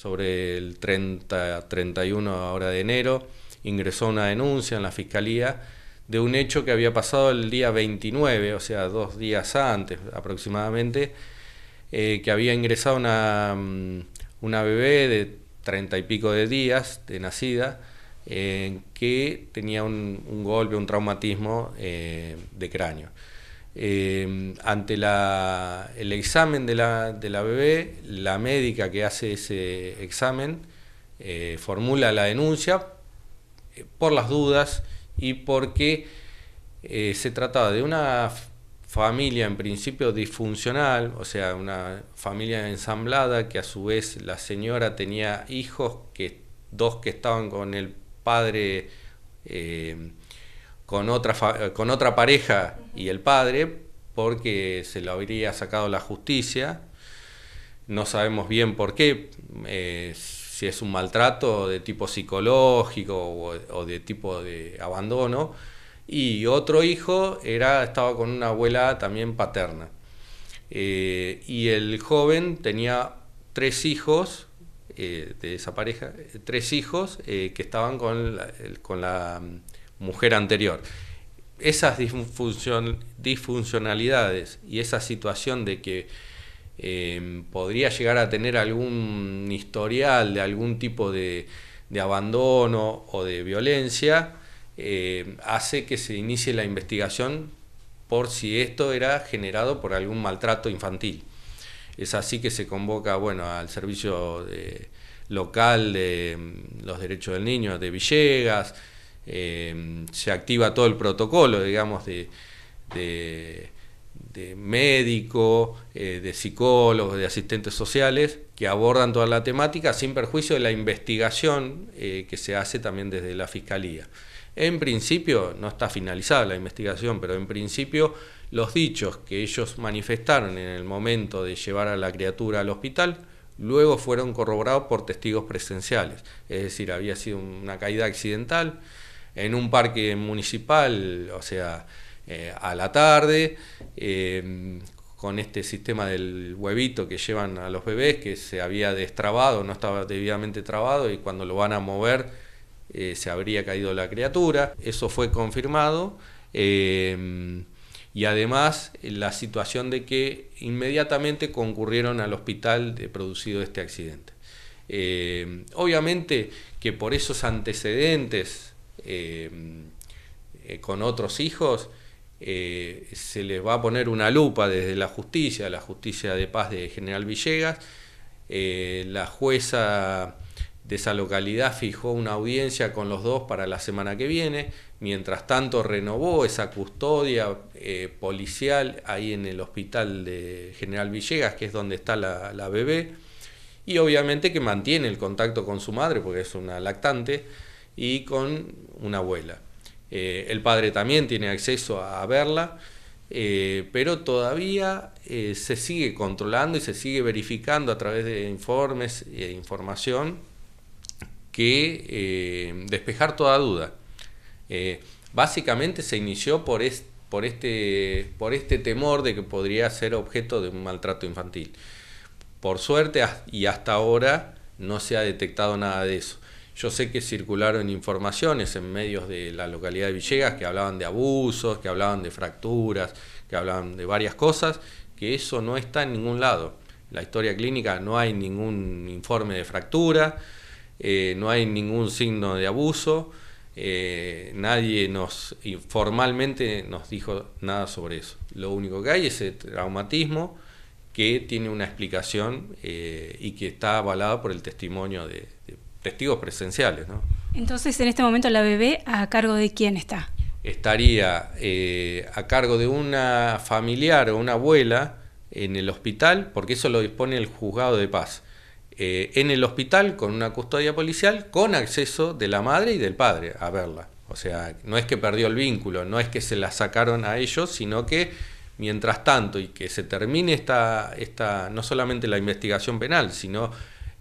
sobre el 30, 31 ahora de enero, ingresó una denuncia en la fiscalía de un hecho que había pasado el día 29, o sea, dos días antes aproximadamente, eh, que había ingresado una, mm, una bebé de treinta y pico de días de nacida, eh, que tenía un, golpe, un traumatismo eh, de cráneo. Ante la, el examen de la, de la, bebé, la médica que hace ese examen formula la denuncia por las dudas y porque eh, se trataba de una familia en principio disfuncional, o sea, una familia ensamblada que a su vez la señora tenía hijos, que dos que estaban con el padre, eh, con, otra con otra pareja y el padre, porque se lo habría sacado la justicia. No sabemos bien por qué. Eh, si es un maltrato de tipo psicológico o, de tipo de abandono. Y otro hijo era, estaba con una abuela también paterna. Eh, y el joven tenía tres hijos eh, de esa pareja, tres hijos eh, que estaban con la, con la mujer anterior. Esas disfuncionalidades y esa situación de que Em, podría llegar a tener algún historial de algún tipo de, abandono o de violencia, em, hace que se inicie la investigación por si esto era generado por algún maltrato infantil. Es así que se convoca bueno, al servicio local de em, los derechos del niño de Villegas, se activa todo el protocolo, digamos, de de médico, eh, de psicólogos, de asistentes sociales, que abordan toda la temática sin perjuicio de la investigación eh, que se hace también desde la Fiscalía. En principio, no está finalizada la investigación, pero en principio los dichos que ellos manifestaron en el momento de llevar a la criatura al hospital, luego fueron corroborados por testigos presenciales. Es decir, había sido una caída accidental en un parque municipal, o sea, eh, a la tarde, eh, con este sistema del huevito que llevan a los bebés, que se había destrabado, no estaba debidamente trabado y cuando lo van a mover eh, se habría caído la criatura. Eso fue confirmado. y además la situación de que inmediatamente concurrieron al hospital de producido este accidente. obviamente que por esos antecedentes con otros hijos, eh, se les va a poner una lupa desde la justicia, la justicia de paz de General Villegas. Eh, la jueza de esa localidad fijó una audiencia con los dos para la semana que viene. Mientras tanto renovó esa custodia eh, policial ahí en el hospital de General Villegas, que es donde está la, la bebé. Y obviamente que mantiene el contacto con su madre, porque es una lactante, y con una abuela. Eh, el padre también tiene acceso a, verla, eh, pero todavía eh, se sigue controlando y se sigue verificando a través de informes e información que despejar toda duda. básicamente se inició por, por, este, por este temor de que podría ser objeto de un maltrato infantil. Por suerte y hasta ahora no se ha detectado nada de eso. Yo sé que circularon informaciones en medios de la localidad de Villegas que hablaban de abusos, que hablaban de fracturas, que hablaban de varias cosas, que eso no está en ningún lado. La historia clínica no hay ningún informe de fractura, eh, no hay ningún signo de abuso, eh, nadie nos formalmente nos dijo nada sobre eso. Lo único que hay es el traumatismo que tiene una explicación eh, y que está avalado por el testimonio de testigos presenciales. ¿no? Entonces, en este momento, la bebé, ¿a cargo de quién está? Estaría eh, a cargo de una familiar o una abuela en el hospital, porque eso lo dispone el juzgado de paz. Eh, en el hospital con una custodia policial con acceso de la madre y del padre a verla. O sea, no es que perdió el vínculo, no es que se la sacaron a ellos, sino que mientras tanto y que se termine esta, esta no solamente la investigación penal, sino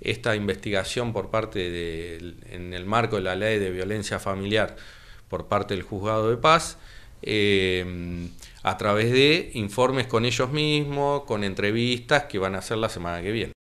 esta investigación por parte de, en el marco de la ley de violencia familiar por parte del juzgado de paz, eh, a través de informes con ellos mismos, con entrevistas que van a hacer la semana que viene.